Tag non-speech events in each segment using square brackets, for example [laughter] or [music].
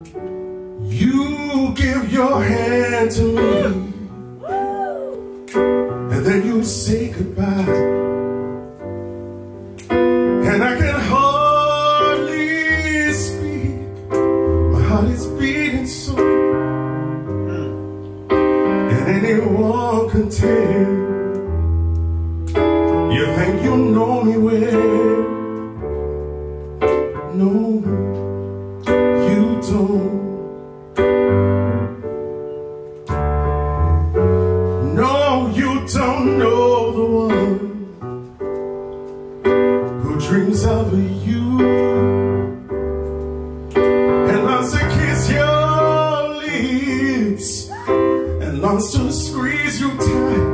You give your hand to me, and then you say goodbye. And I can hardly speak, my heart is beating so. And anyone can tell, you think you know me well. Of you and loves to kiss your lips and longs to squeeze you tight.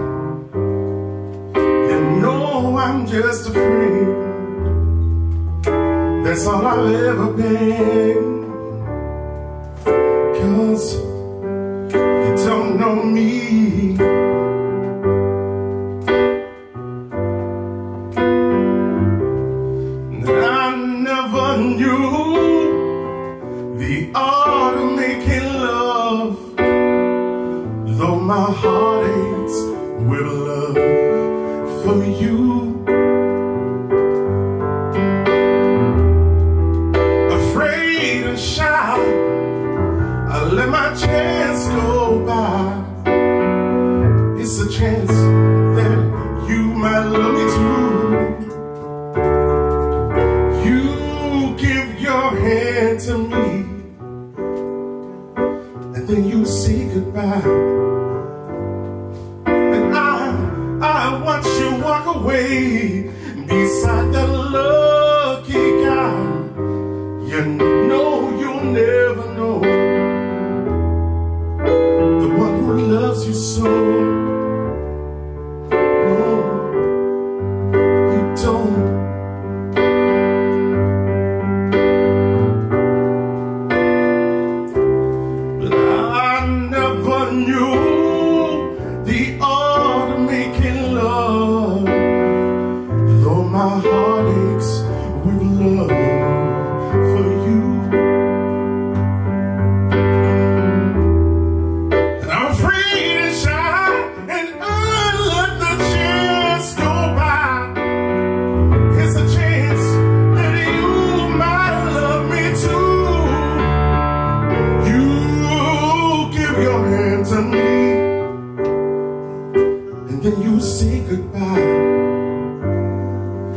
You know I'm just a friend. That's all I've ever been. Cause you don't know me. Of making love, though my heart aches with love for you. Afraid and shy, I let my chance go by. It's a chance Then you say goodbye. And I, I watch you walk away Beside that lucky guy. You know you'll never know The one who loves you so never knew then you say goodbye.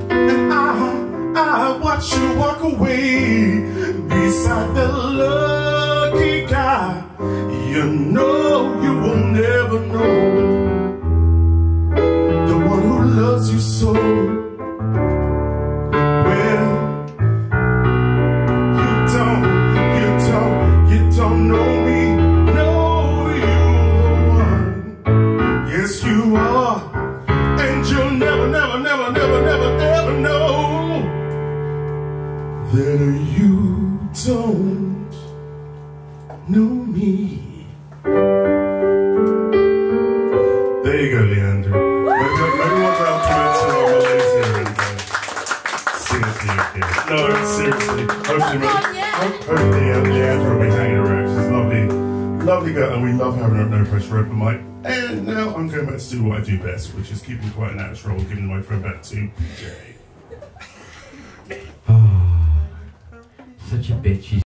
And I, I watch you walk away. Beside the lucky guy You know you will never know know me. There you go, Leander. Maybe, maybe we'll go to it to Malaysia and uh, sing it to your kids. No, seriously. Hopefully, not yet. hopefully uh, Leandra will be hanging around. She's lovely, lovely girl, and we love having her at No Pressure Open Mic. And now I'm going back to do what I do best, which is keeping quite natural and giving my microphone back to Jay. [sighs] Such a bitch.